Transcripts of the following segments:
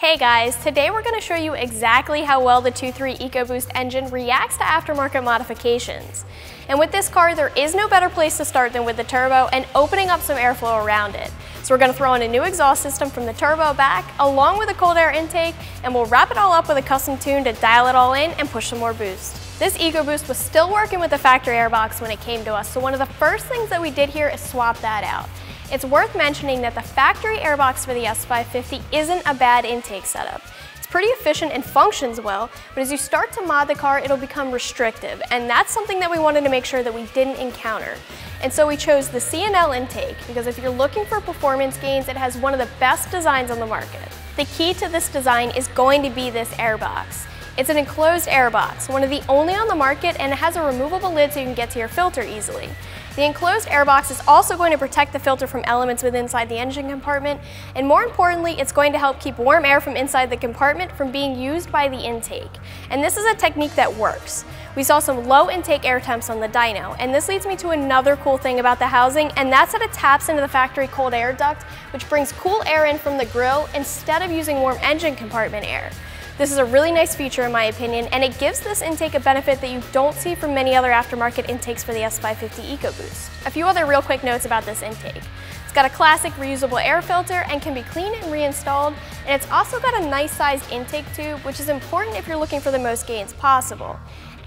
Hey guys, today we're going to show you exactly how well the 2.3 EcoBoost engine reacts to aftermarket modifications. And with this car, there is no better place to start than with the turbo and opening up some airflow around it. So we're going to throw in a new exhaust system from the turbo back, along with a cold air intake, and we'll wrap it all up with a custom tune to dial it all in and push some more boost. This EcoBoost was still working with the factory airbox when it came to us, so one of the first things that we did here is swap that out. It's worth mentioning that the factory airbox for the S550 isn't a bad intake setup. It's pretty efficient and functions well, but as you start to mod the car, it'll become restrictive, and that's something that we wanted to make sure that we didn't encounter. And so we chose the C&L intake, because if you're looking for performance gains, it has one of the best designs on the market. The key to this design is going to be this airbox. It's an enclosed airbox, one of the only on the market, and it has a removable lid so you can get to your filter easily. The enclosed airbox is also going to protect the filter from elements within inside the engine compartment, and more importantly, it's going to help keep warm air from inside the compartment from being used by the intake. And this is a technique that works. We saw some low intake air temps on the dyno, and this leads me to another cool thing about the housing, and that's that it taps into the factory cold air duct, which brings cool air in from the grill instead of using warm engine compartment air. This is a really nice feature in my opinion, and it gives this intake a benefit that you don't see from many other aftermarket intakes for the S550 EcoBoost. A few other real quick notes about this intake. It's got a classic reusable air filter and can be cleaned and reinstalled, and it's also got a nice sized intake tube, which is important if you're looking for the most gains possible.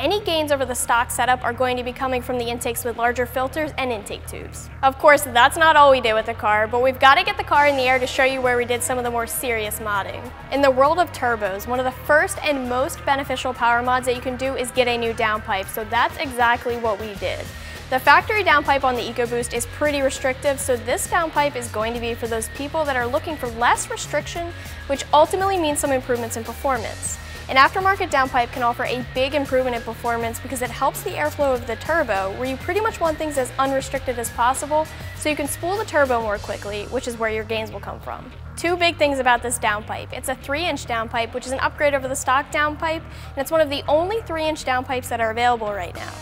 Any gains over the stock setup are going to be coming from the intakes with larger filters and intake tubes. Of course, that's not all we did with the car, but we've got to get the car in the air to show you where we did some of the more serious modding. In the world of turbos, one of the first and most beneficial power mods that you can do is get a new downpipe, so that's exactly what we did. The factory downpipe on the EcoBoost is pretty restrictive, so this downpipe is going to be for those people that are looking for less restriction, which ultimately means some improvements in performance. An aftermarket downpipe can offer a big improvement in performance because it helps the airflow of the turbo, where you pretty much want things as unrestricted as possible, so you can spool the turbo more quickly, which is where your gains will come from. Two big things about this downpipe. It's a 3-inch downpipe, which is an upgrade over the stock downpipe, and it's one of the only 3-inch downpipes that are available right now.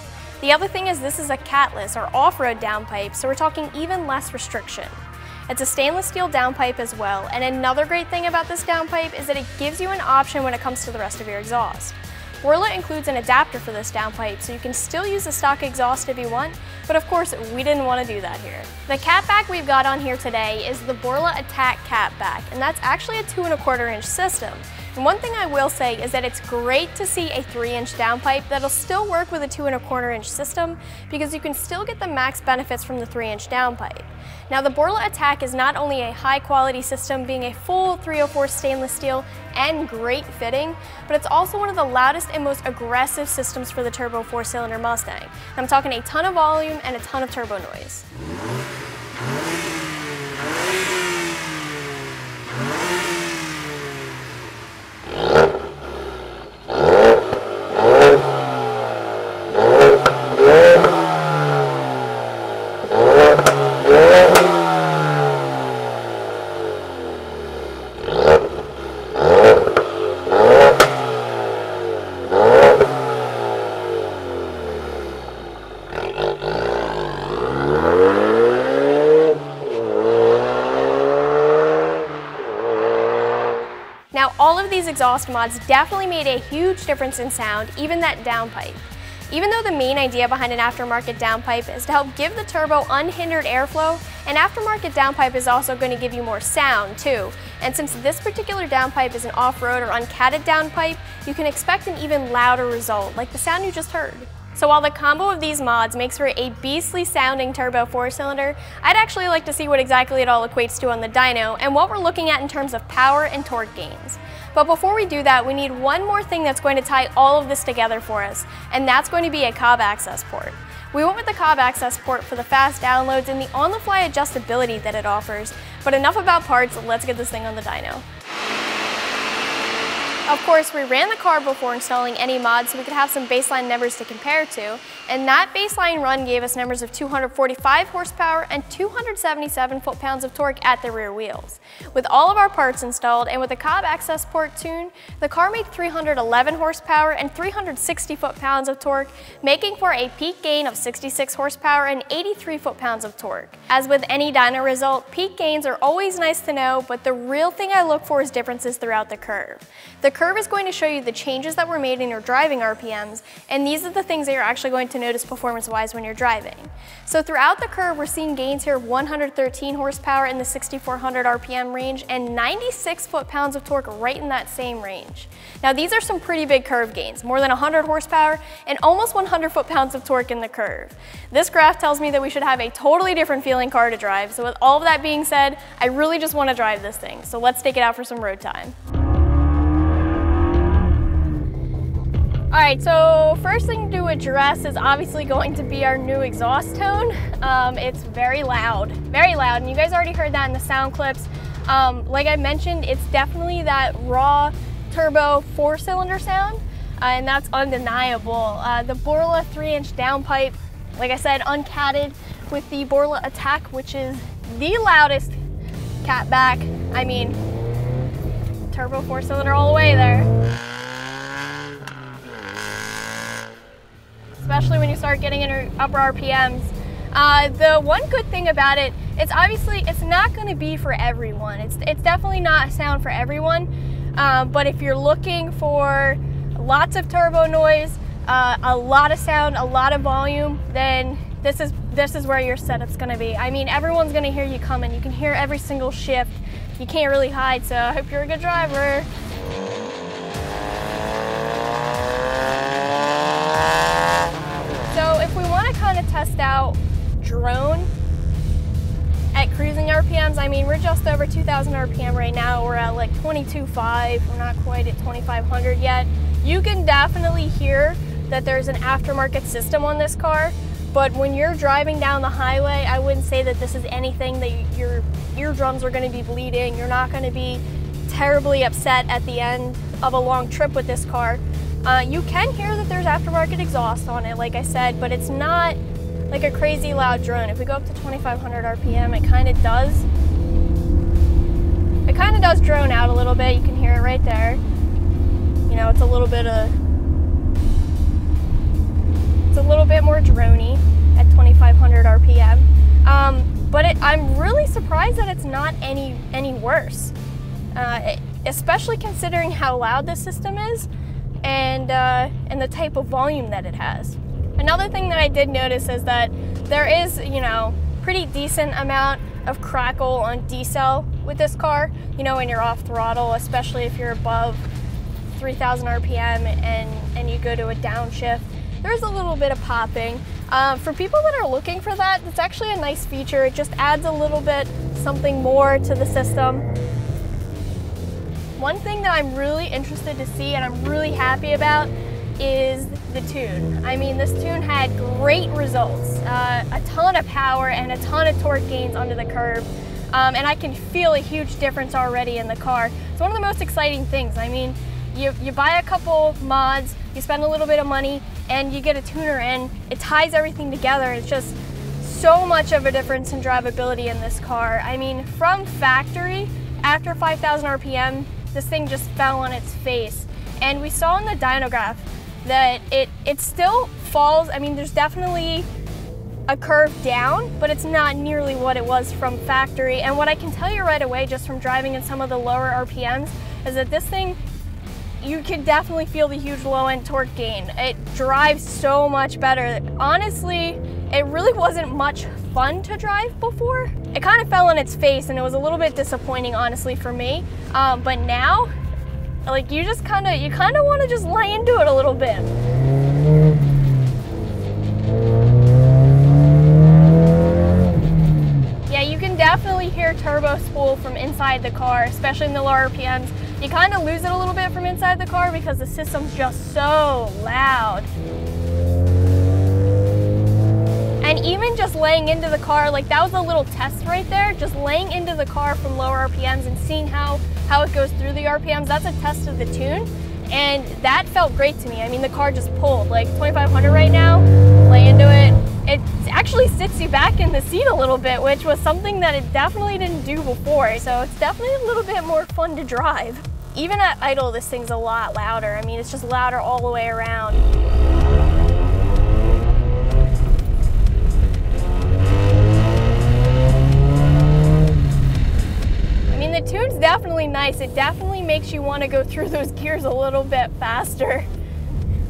The other thing is this is a catless or off-road downpipe, so we're talking even less restriction. It's a stainless steel downpipe as well, and another great thing about this downpipe is that it gives you an option when it comes to the rest of your exhaust. Borla includes an adapter for this downpipe, so you can still use the stock exhaust if you want, but of course we didn't want to do that here. The catback we've got on here today is the Borla ATAK catback, and that's actually a two and a quarter inch system. And one thing I will say is that it's great to see a 3-inch downpipe that'll still work with a 2 and a quarter inch system because you can still get the max benefits from the 3-inch downpipe. Now the Borla ATAK is not only a high quality system being a full 304 stainless steel and great fitting, but it's also one of the loudest and most aggressive systems for the turbo 4-cylinder Mustang. I'm talking a ton of volume and a ton of turbo noise. Now all of these exhaust mods definitely made a huge difference in sound, even that downpipe. Even though the main idea behind an aftermarket downpipe is to help give the turbo unhindered airflow, an aftermarket downpipe is also going to give you more sound too. And since this particular downpipe is an off-road or uncatted downpipe, you can expect an even louder result, like the sound you just heard. So while the combo of these mods makes for a beastly sounding turbo four cylinder, I'd actually like to see what exactly it all equates to on the dyno and what we're looking at in terms of power and torque gains. But before we do that, we need one more thing that's going to tie all of this together for us, and that's going to be a Cobb Accessport. We went with the Cobb Accessport for the fast downloads and the on-the-fly adjustability that it offers, but enough about parts, let's get this thing on the dyno. Of course, we ran the car before installing any mods so we could have some baseline numbers to compare to, and that baseline run gave us numbers of 245 horsepower and 277 foot-pounds of torque at the rear wheels. With all of our parts installed and with the Cobb Accessport tune, the car made 311 horsepower and 360 foot-pounds of torque, making for a peak gain of 66 horsepower and 83 foot-pounds of torque. As with any dyno result, peak gains are always nice to know, but the real thing I look for is differences throughout the curve. The curve is going to show you the changes that were made in your driving RPMs, and these are the things that you're actually going to notice performance-wise when you're driving. So throughout the curve, we're seeing gains here of 113 horsepower in the 6400 RPM range and 96 foot-pounds of torque right in that same range. Now these are some pretty big curve gains, more than 100 horsepower and almost 100 foot-pounds of torque in the curve. This graph tells me that we should have a totally different feeling car to drive, so with all of that being said, I really just want to drive this thing, so let's take it out for some road time. All right, so first thing to address is obviously going to be our new exhaust tone. Um, it's very loud, very loud, and you guys already heard that in the sound clips. Um, like I mentioned, it's definitely that raw turbo four cylinder sound, uh, and that's undeniable. Uh, the Borla three inch downpipe, like I said, uncatted with the Borla ATAK, which is the loudest cat back. I mean, turbo four cylinder all the way there. Especially when you start getting into upper RPMs. Uh, the one good thing about it, it's obviously, it's not gonna be for everyone. It's, it's definitely not a sound for everyone, um, but if you're looking for lots of turbo noise, uh, a lot of sound, a lot of volume, then this is, this is where your setup's gonna be. I mean, everyone's gonna hear you coming. You can hear every single shift. You can't really hide, so I hope you're a good driver. Test out drone at cruising RPMs. I mean, we're just over 2,000 RPM right now. We're at like 22.5. We're not quite at 2,500 yet. You can definitely hear that there's an aftermarket system on this car, but when you're driving down the highway, I wouldn't say that this is anything that your eardrums are gonna be bleeding. You're not gonna be terribly upset at the end of a long trip with this car. Uh, you can hear that there's aftermarket exhaust on it, like I said, but it's not like a crazy loud drone. If we go up to 2500 RPM, it kind of does. It kind of does drone out a little bit. You can hear it right there. You know, it's a little bit of, it's a little bit more drony at 2500 RPM. Um, but it, I'm really surprised that it's not any any worse, uh, especially considering how loud this system is and uh, and the type of volume that it has. Another thing that I did notice is that there is, you know, pretty decent amount of crackle on decel with this car, you know, when you're off throttle, especially if you're above 3000 RPM and, and you go to a downshift. There's a little bit of popping. Um, for people that are looking for that, it's actually a nice feature. It just adds a little bit something more to the system. One thing that I'm really interested to see and I'm really happy about is the tune. I mean, this tune had great results, uh, a ton of power and a ton of torque gains onto the curb. Um, and I can feel a huge difference already in the car. It's one of the most exciting things. I mean, you, you buy a couple mods, you spend a little bit of money, and you get a tuner in. It ties everything together. It's just so much of a difference in drivability in this car. I mean, from factory, after 5,000 RPM, this thing just fell on its face. And we saw in the dyno graph that it, it still falls. I mean, there's definitely a curve down, but it's not nearly what it was from factory. And what I can tell you right away, just from driving in some of the lower RPMs, is that this thing, you can definitely feel the huge low end torque gain. It drives so much better. Honestly, it really wasn't much fun to drive before. It kind of fell on its face and it was a little bit disappointing, honestly, for me. Um, but now, like you just kind of, you kind of want to just lay into it a little bit. Yeah, you can definitely hear turbo spool from inside the car, especially in the lower RPMs. You kind of lose it a little bit from inside the car because the system's just so loud. And even just laying into the car, like that was a little test right there, just laying into the car from lower RPMs and seeing how, how it goes through the RPMs, that's a test of the tune. And that felt great to me. I mean, the car just pulled, like 2500 right now, lay into it. It actually sits you back in the seat a little bit, which was something that it definitely didn't do before. So it's definitely a little bit more fun to drive. Even at idle, this thing's a lot louder. I mean, it's just louder all the way around. The tune's definitely nice. It definitely makes you want to go through those gears a little bit faster.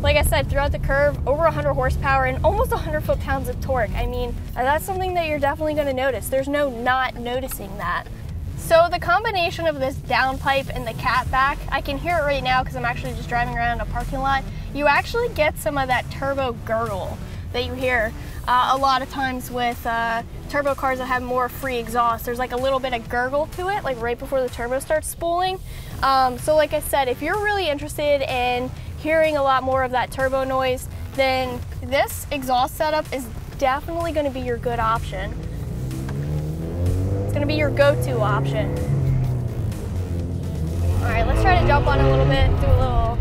Like I said, throughout the curve, over 100 horsepower and almost 100 foot-pounds of torque. I mean, that's something that you're definitely going to notice. There's no not noticing that. So the combination of this downpipe and the catback, I can hear it right now because I'm actually just driving around a parking lot. You actually get some of that turbo gurgle that you hear uh, a lot of times with uh, turbo cars that have more free exhaust. There's like a little bit of gurgle to it, like right before the turbo starts spooling. Um, so like I said, if you're really interested in hearing a lot more of that turbo noise, then this exhaust setup is definitely gonna be your good option. It's gonna be your go-to option. All right, let's try to jump on a little bit, do a little,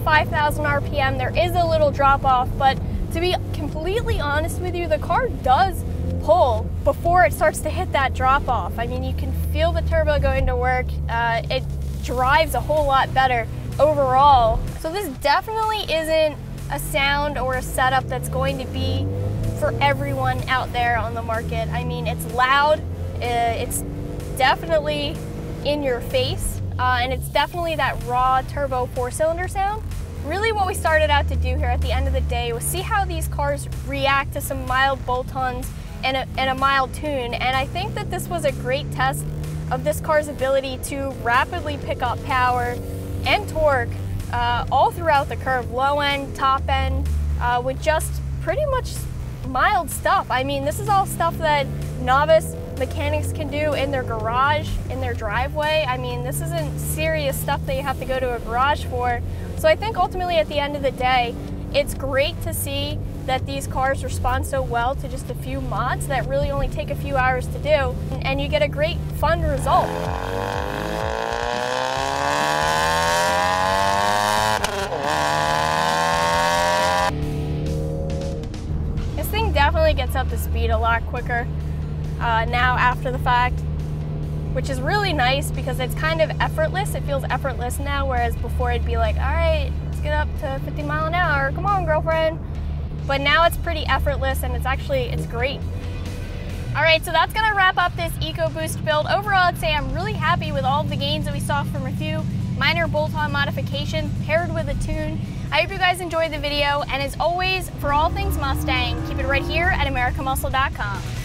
5,000 RPM. There is a little drop off, but to be completely honest with you, the car does pull before it starts to hit that drop off. I mean, you can feel the turbo going to work. Uh, it drives a whole lot better overall. So this definitely isn't a sound or a setup that's going to be for everyone out there on the market. I mean, it's loud, uh, it's definitely in your face, uh, and it's definitely that raw turbo four cylinder sound. Really what we started out to do here at the end of the day was see how these cars react to some mild bolt-ons and a, and a mild tune, and I think that this was a great test of this car's ability to rapidly pick up power and torque uh, all throughout the curve, low end, top end, uh, with just pretty much mild stuff. I mean, this is all stuff that novice mechanics can do in their garage, in their driveway. I mean, this isn't serious stuff that you have to go to a garage for. So I think ultimately at the end of the day, it's great to see that these cars respond so well to just a few mods that really only take a few hours to do, and you get a great fun result. This thing definitely gets up to speed a lot quicker uh, now after the fact, which is really nice because it's kind of effortless. It feels effortless now, whereas before it'd be like, all right, let's get up to 50 mile an hour. Come on, girlfriend. But now it's pretty effortless and it's actually, it's great. All right, so that's gonna wrap up this EcoBoost build. Overall, I'd say I'm really happy with all of the gains that we saw from a few minor bolt-on modifications paired with a tune. I hope you guys enjoyed the video, and as always, for all things Mustang, keep it right here at AmericanMuscle.com.